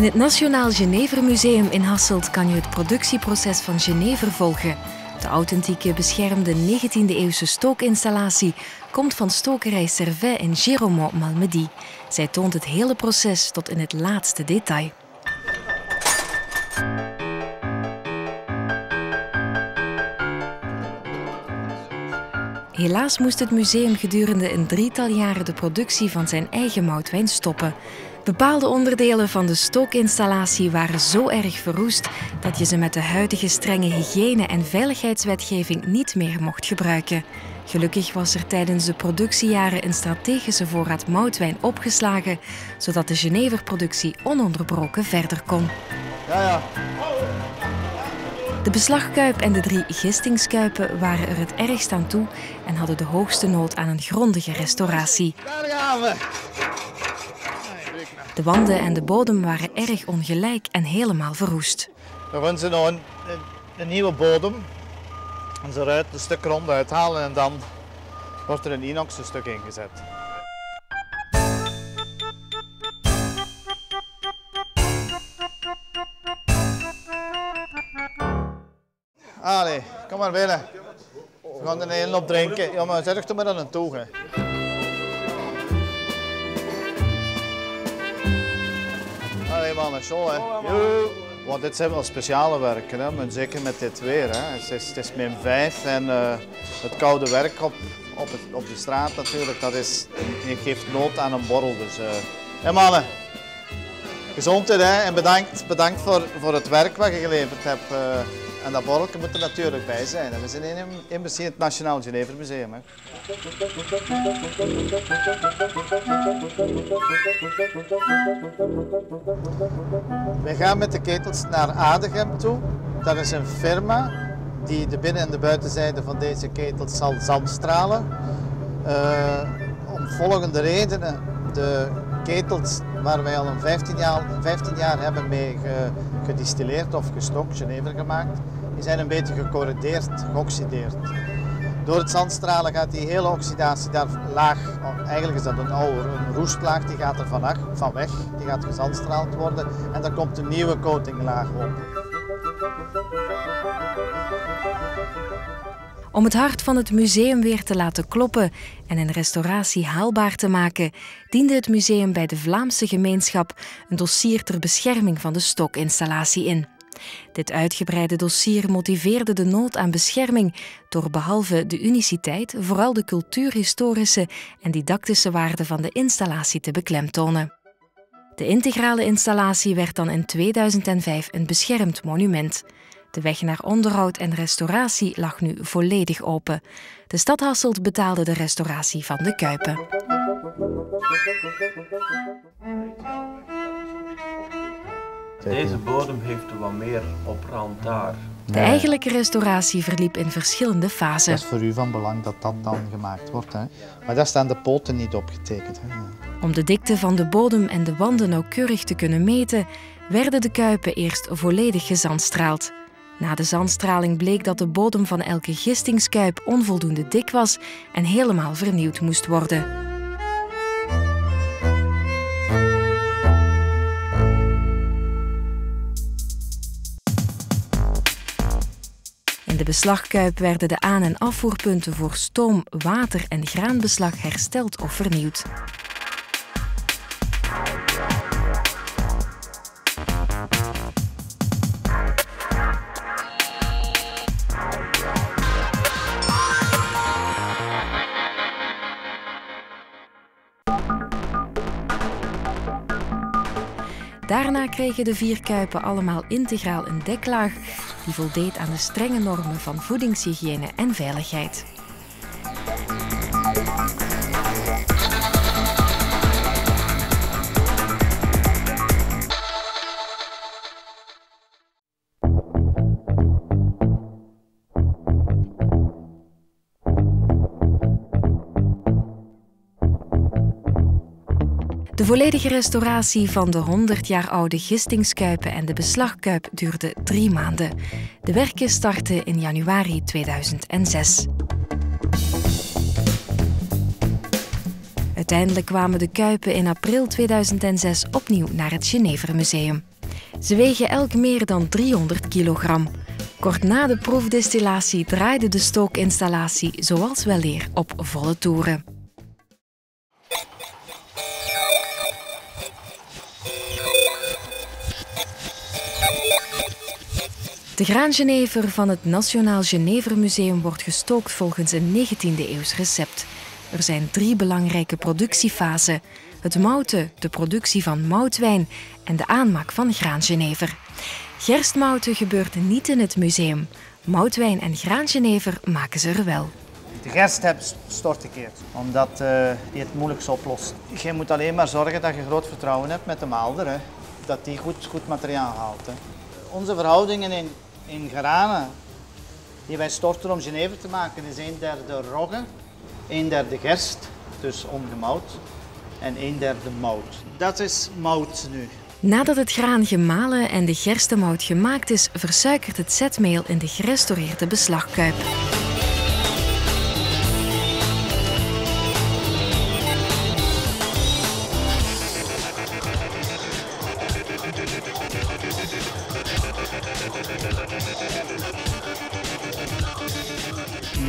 In het Nationaal Genevermuseum in Hasselt kan je het productieproces van Genever volgen. De authentieke beschermde 19e-eeuwse stookinstallatie komt van stokerij Servet in Giraumont Malmedy. Zij toont het hele proces tot in het laatste detail. Helaas moest het museum gedurende een drietal jaren de productie van zijn eigen moutwijn stoppen. Bepaalde onderdelen van de stookinstallatie waren zo erg verroest dat je ze met de huidige strenge hygiëne- en veiligheidswetgeving niet meer mocht gebruiken. Gelukkig was er tijdens de productiejaren een strategische voorraad moutwijn opgeslagen, zodat de Geneverproductie ononderbroken verder kon. Ja, ja. De beslagkuip en de drie gistingskuipen waren er het ergst aan toe en hadden de hoogste nood aan een grondige restauratie. Daar gaan we! De wanden en de bodem waren erg ongelijk en helemaal verroest. We gaan ze nog een, een, nieuwe bodem en ze eruit een stuk rond uithalen en dan wordt er een inox stuk ingezet. Allee, kom maar binnen. We gaan er een op drinken. Ja, maar zeg toch maar aan een toeg. Hè. Want dit zijn wel speciale werken, hè. Maar zeker met dit weer. Hè. Het, is, het is min 5 en uh, het koude werk op, op, het, op de straat natuurlijk, dat is, je geeft nood aan een borrel. Dus, uh... hey, mannen, gezondheid hè. en bedankt, bedankt voor, voor het werk wat je geleverd hebt. Uh... En dat borrelje moet er natuurlijk bij zijn. we zijn in, in het Nationaal Genever Museum. Hè. We gaan met de ketels naar Adegem toe. Dat is een firma die de binnen- en de buitenzijde van deze ketels zal zandstralen. Uh, om volgende redenen. De ketels waar wij al een 15 jaar, 15 jaar hebben mee gedistilleerd of gestokt, Genever gemaakt, die zijn een beetje gecorrideerd, geoxideerd. Door het zandstralen gaat die hele oxidatie daar laag, eigenlijk is dat een oude een roestlaag, die gaat er vanaf, van weg, die gaat gezandstraald worden en dan komt een nieuwe coatinglaag op. Om het hart van het museum weer te laten kloppen en een restauratie haalbaar te maken, diende het museum bij de Vlaamse gemeenschap een dossier ter bescherming van de stokinstallatie in. Dit uitgebreide dossier motiveerde de nood aan bescherming door behalve de uniciteit vooral de cultuurhistorische en didactische waarde van de installatie te beklemtonen. De integrale installatie werd dan in 2005 een beschermd monument. De weg naar onderhoud en restauratie lag nu volledig open. De stad Hasselt betaalde de restauratie van de Kuipen. Deze bodem heeft wat meer oprand daar. De eigenlijke restauratie verliep in verschillende fasen. Het is voor u van belang dat dat dan gemaakt wordt. Hè? Maar daar staan de poten niet opgetekend. Hè? Om de dikte van de bodem en de wanden nauwkeurig te kunnen meten, werden de kuipen eerst volledig gezandstraald. Na de zandstraling bleek dat de bodem van elke gistingskuip onvoldoende dik was en helemaal vernieuwd moest worden. In de beslagkuip werden de aan- en afvoerpunten voor stoom, water en graanbeslag hersteld of vernieuwd. Daarna kregen de vier kuipen allemaal integraal een deklaag die voldeed aan de strenge normen van voedingshygiëne en veiligheid. De volledige restauratie van de 100 jaar oude gistingskuipen en de beslagkuip duurde drie maanden. De werken startten in januari 2006. Uiteindelijk kwamen de kuipen in april 2006 opnieuw naar het Genevermuseum. Ze wegen elk meer dan 300 kilogram. Kort na de proefdestillatie draaide de stookinstallatie zoals wel leer op volle toeren. De graangenever van het Nationaal Genevermuseum wordt gestookt volgens een 19e-eeuws recept. Er zijn drie belangrijke productiefasen. Het mouten, de productie van moutwijn en de aanmaak van graangenever. Gerstmouten gebeurt niet in het museum. Moutwijn en graangenever maken ze er wel. De gerst hebt stortgekeerd, omdat uh, die het moeilijk oplost. Je moet alleen maar zorgen dat je groot vertrouwen hebt met de maalder, hè. dat die goed, goed materiaal haalt. Hè. Onze verhoudingen in, in granen die wij storten om Genever te maken is een derde rogge, een derde gerst, dus ongemout, en een derde mout. Dat is mout nu. Nadat het graan gemalen en de gerstemout gemaakt is, versuikert het zetmeel in de gerestaureerde beslagkuip.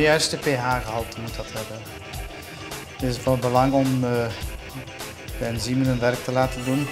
De juiste pH-gehalte moet dat hebben. Het is van belang om uh, de enzymen hun werk te laten doen.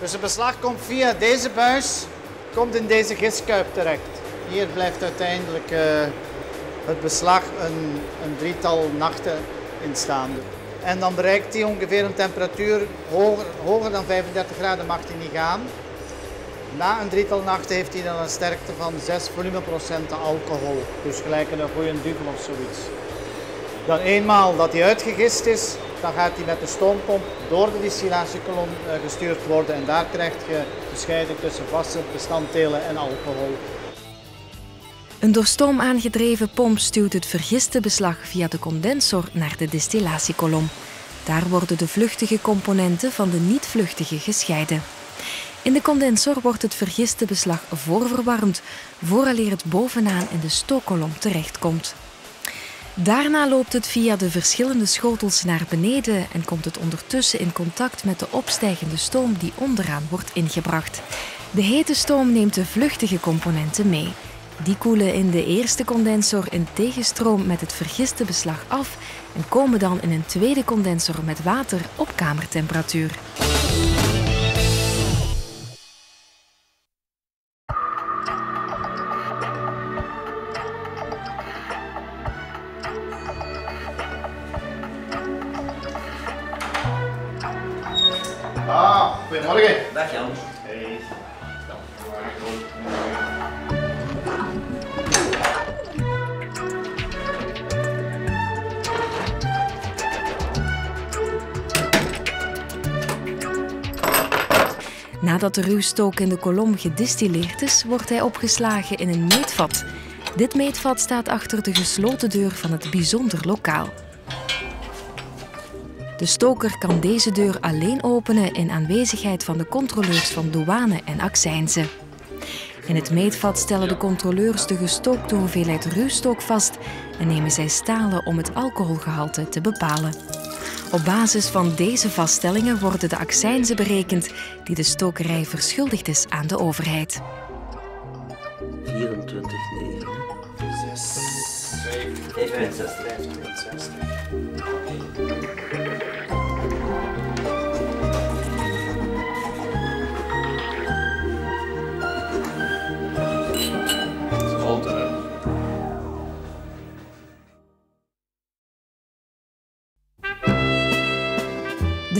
Dus het beslag komt via deze buis, komt in deze gistkuip terecht. Hier blijft uiteindelijk uh, het beslag een, een, drietal nachten in. En dan bereikt hij ongeveer een temperatuur hoger, hoger dan 35 graden mag hij niet gaan. Na een drietal nachten heeft hij dan een sterkte van 6 volumeprocenten alcohol. Dus gelijk een goede duvel of zoiets. Dan eenmaal dat hij uitgegist is, dan gaat hij met de stoompomp door de distillatiekolom eh, gestuurd worden en daar krijg je scheiding tussen vaste bestanddelen en alcohol. Een door stoom aangedreven pomp stuwt het vergiste beslag via de condensor naar de distillatiekolom. Daar worden de vluchtige componenten van de niet-vluchtige gescheiden. In de condensor wordt het vergiste beslag voorverwarmd, vooraleer het bovenaan in de stookkolom terechtkomt. Daarna loopt het via de verschillende schotels naar beneden en komt het ondertussen in contact met de opstijgende stoom die onderaan wordt ingebracht. De hete stoom neemt de vluchtige componenten mee. Die koelen in de eerste condensor in tegenstroom met het vergiste beslag af en komen dan in een tweede condensor met water op kamertemperatuur. Nadat de ruwstook in de kolom gedistilleerd is, wordt hij opgeslagen in een meetvat. Dit meetvat staat achter de gesloten deur van het bijzonder lokaal. De stoker kan deze deur alleen openen in aanwezigheid van de controleurs van douane en accijnzen. In het meetvat stellen de controleurs de gestookte hoeveelheid ruwstook vast en nemen zij stalen om het alcoholgehalte te bepalen. Op basis van deze vaststellingen worden de accijnzen berekend die de stokerij verschuldigd is aan de overheid. 24, 9. 6, 65.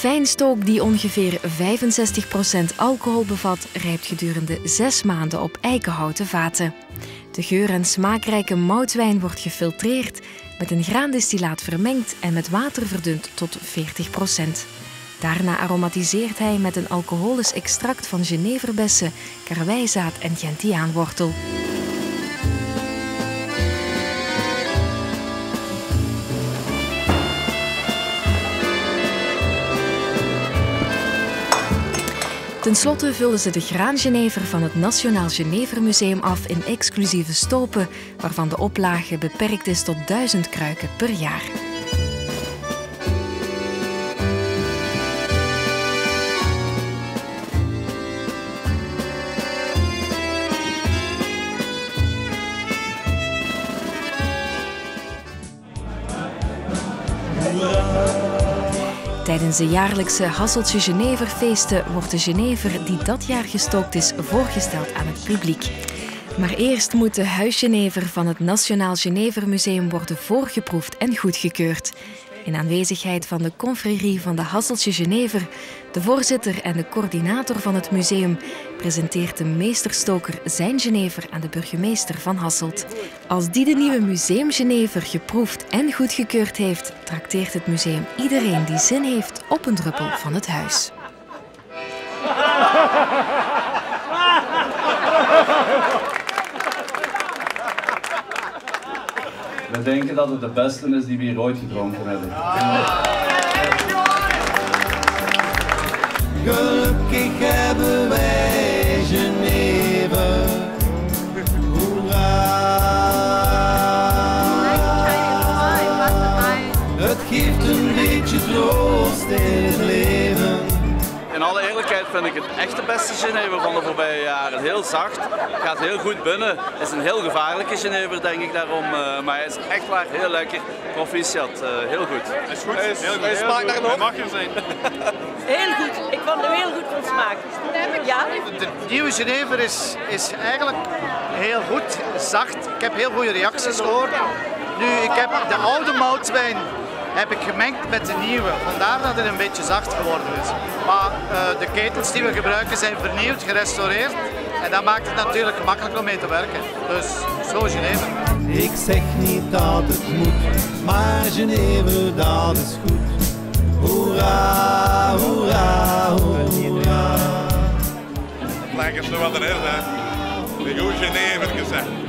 Fijnstook die ongeveer 65% alcohol bevat, rijpt gedurende zes maanden op eikenhouten vaten. De geur- en smaakrijke moutwijn wordt gefiltreerd, met een graandistillaat vermengd en met water verdund tot 40%. Daarna aromatiseert hij met een alcoholisch extract van geneverbessen, karwijzaad en gentiaanwortel. Ten slotte vullen ze de graangenever van het Nationaal Genevermuseum af in exclusieve stopen, waarvan de oplage beperkt is tot duizend kruiken per jaar. Tijdens de jaarlijkse Hasseltje Geneverfeesten wordt de Genever die dat jaar gestookt is voorgesteld aan het publiek. Maar eerst moet de huisgenever van het Nationaal Genevermuseum worden voorgeproefd en goedgekeurd. In aanwezigheid van de confrérie van de Hasseltje Genever, de voorzitter en de coördinator van het museum, presenteert de meesterstoker zijn Genever aan de burgemeester van Hasselt. Als die de nieuwe Museum Genever geproefd en goedgekeurd heeft, trakteert het museum iedereen die zin heeft op een druppel van het huis. We denken dat het de beste is die we hier ooit gedronken hebben. Gelukkig hebben wij Geneve. Vind ik het echt de beste Genever van de voorbije jaren. Heel zacht, gaat heel goed binnen. Het is een heel gevaarlijke Genever denk ik daarom. eh, maar hij is echt waar heel lekker. Proficiat, eh, heel goed. Is goed. Heel goed. Hij smaakt naar nog. mag er zijn. Heel goed. Ik vond hem heel goed van smaak. Ja? De nieuwe Genever is, is eigenlijk heel goed, zacht. Ik heb heel goede reacties gehoord. Nu, ik heb de oude moutwijn heb ik gemengd met de nieuwe. Vandaar dat het een beetje zacht geworden is. Maar eh, de ketels die we gebruiken zijn vernieuwd, gerestaureerd. En dat maakt het natuurlijk makkelijk om mee te werken. Dus zo Genever. Ik zeg niet dat het moet, maar Geneve dat is goed. Hoera, hoera, hoera. Lekker zo wat erin, hè. Een goed Genever gezegd.